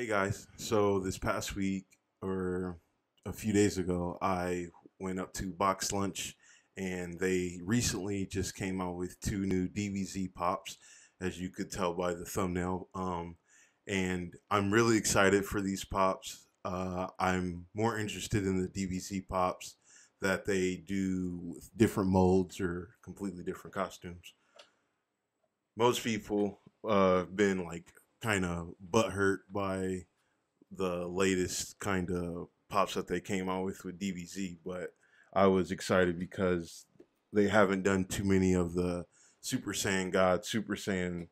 Hey guys, so this past week or a few days ago, I went up to Box Lunch and they recently just came out with two new DBZ pops, as you could tell by the thumbnail. Um, and I'm really excited for these pops. Uh, I'm more interested in the DBZ pops that they do with different molds or completely different costumes. Most people uh been like kind of butthurt by the latest kind of pops that they came out with with DBZ, but I was excited because they haven't done too many of the Super Saiyan God, Super Saiyan,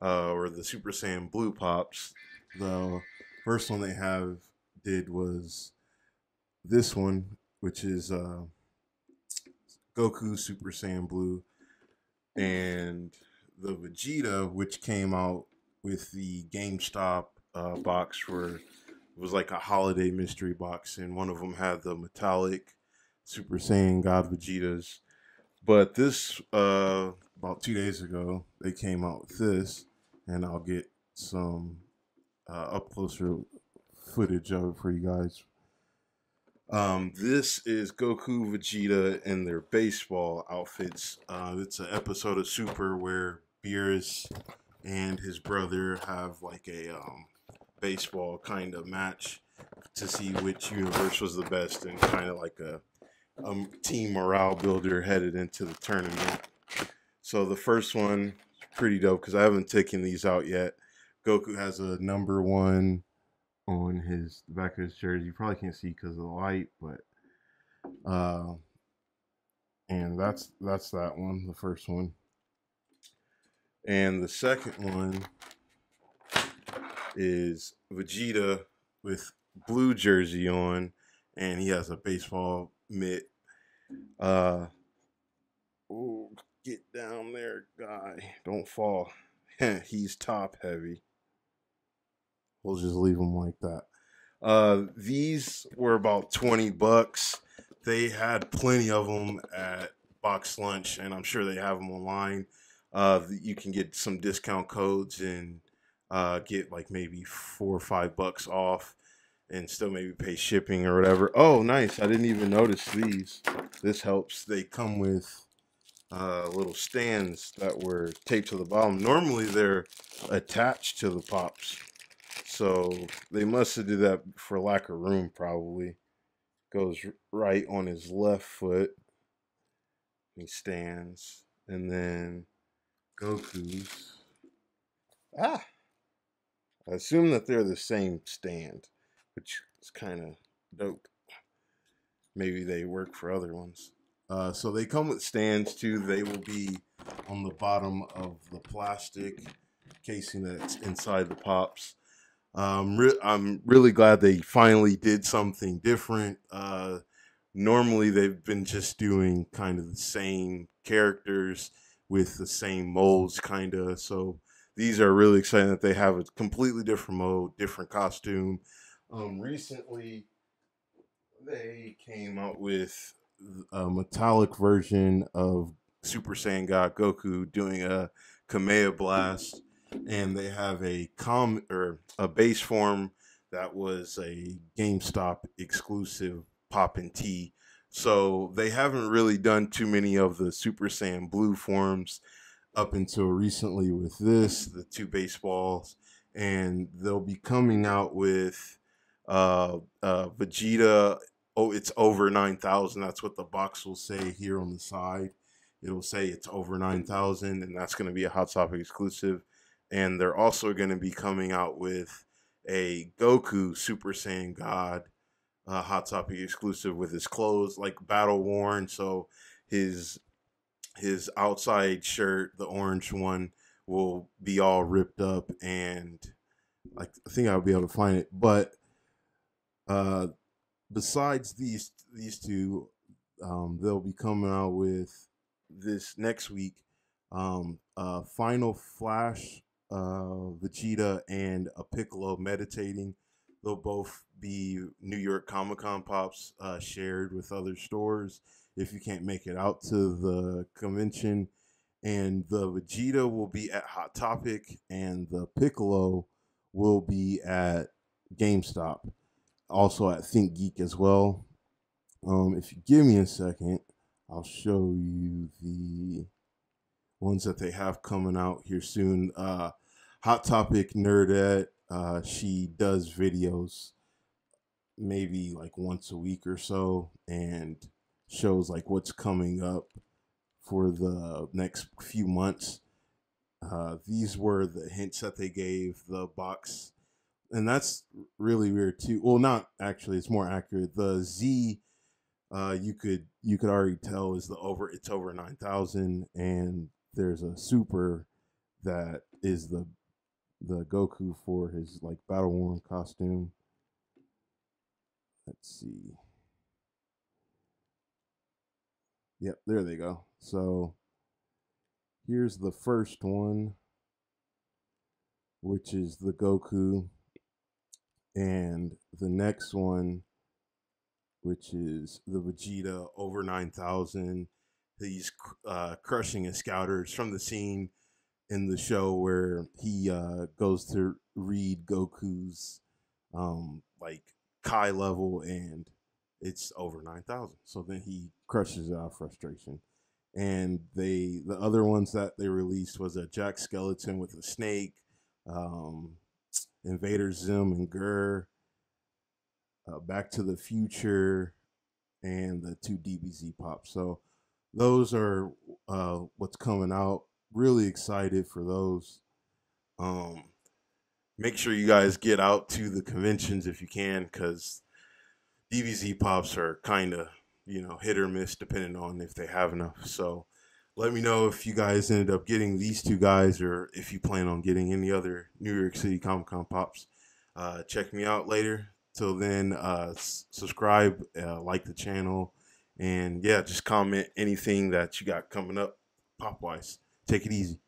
uh, or the Super Saiyan Blue pops. The first one they have did was this one, which is uh, Goku Super Saiyan Blue, and the Vegeta, which came out with the GameStop uh, box for it was like a holiday mystery box, and one of them had the metallic Super Saiyan God Vegetas. But this, uh, about two days ago, they came out with this, and I'll get some uh, up closer footage of it for you guys. Um, this is Goku Vegeta in their baseball outfits. Uh, it's an episode of Super where Beerus and his brother have like a um, baseball kind of match to see which universe was the best and kind of like a, a team morale builder headed into the tournament. So the first one pretty dope because I haven't taken these out yet. Goku has a number one on his the back of his jersey. You probably can't see because of the light, but uh, and that's that's that one, the first one. And the second one is Vegeta with blue jersey on, and he has a baseball mitt. Uh, ooh, get down there, guy! Don't fall. He's top heavy. We'll just leave him like that. Uh, these were about twenty bucks. They had plenty of them at Box Lunch, and I'm sure they have them online. Uh, you can get some discount codes and uh, get like maybe four or five bucks off and still maybe pay shipping or whatever. Oh, nice. I didn't even notice these. This helps. They come with uh, little stands that were taped to the bottom. Normally they're attached to the pops. So they must have did that for lack of room probably. Goes right on his left foot. He stands. And then Goku's. Ah! I assume that they're the same stand, which is kind of dope. Maybe they work for other ones. Uh, so they come with stands too. They will be on the bottom of the plastic casing that's inside the pops. Um, re- I'm really glad they finally did something different. Uh, normally, they've been just doing kind of the same characters with the same molds, kind of. So these are really exciting that they have a completely different mode, different costume. Um, recently, they came out with a metallic version of Super Saiyan God Goku doing a Kamea blast, and they have a com or a base form that was a GameStop exclusive pop and tea. So they haven't really done too many of the Super Saiyan Blue forms up until recently with this, the two baseballs, and they'll be coming out with uh, uh, Vegeta. Oh, it's over 9,000. That's what the box will say here on the side. It'll say it's over 9,000, and that's going to be a Hot Topic exclusive. And they're also going to be coming out with a Goku Super Saiyan God uh, Hot Topic exclusive with his clothes like battle worn. So his his outside shirt, the orange one, will be all ripped up and like I think I'll be able to find it. But uh besides these these two, um, they'll be coming out with this next week. Um, uh, Final Flash, uh, Vegeta, and a Piccolo meditating. They'll both be New York Comic Con pops uh, shared with other stores if you can't make it out to the convention. And the Vegeta will be at Hot Topic, and the Piccolo will be at GameStop, also at ThinkGeek as well. Um, if you give me a second, I'll show you the ones that they have coming out here soon. Uh, Hot Topic Nerdette, uh, she does videos maybe like once a week or so and shows like what's coming up for the next few months. Uh, these were the hints that they gave the box, and that's really weird too. Well, not actually; it's more accurate. The Z, uh, you could you could already tell is the over. It's over nine thousand, and there's a super that is the the Goku for his like battle worn costume. Let's see. Yep, there they go. So here's the first one, which is the Goku. And the next one, which is the Vegeta over 9,000. He's uh, crushing his scouters from the scene in the show where he uh, goes to read Goku's um, like Kai level and it's over 9,000. So then he crushes out frustration. And they, the other ones that they released was a Jack Skellington with a snake, um, Invader Zim and GIR, uh, Back to the Future, and the two DBZ pops. So those are uh, what's coming out. Really excited for those. Um, make sure you guys get out to the conventions if you can, because DBZ pops are kind of you know hit or miss depending on if they have enough. So let me know if you guys ended up getting these two guys or if you plan on getting any other New York City Comic Con pops. Uh, check me out later. Till then, uh, s- subscribe, uh, like the channel, and yeah, just comment anything that you got coming up pop wise. Take it easy.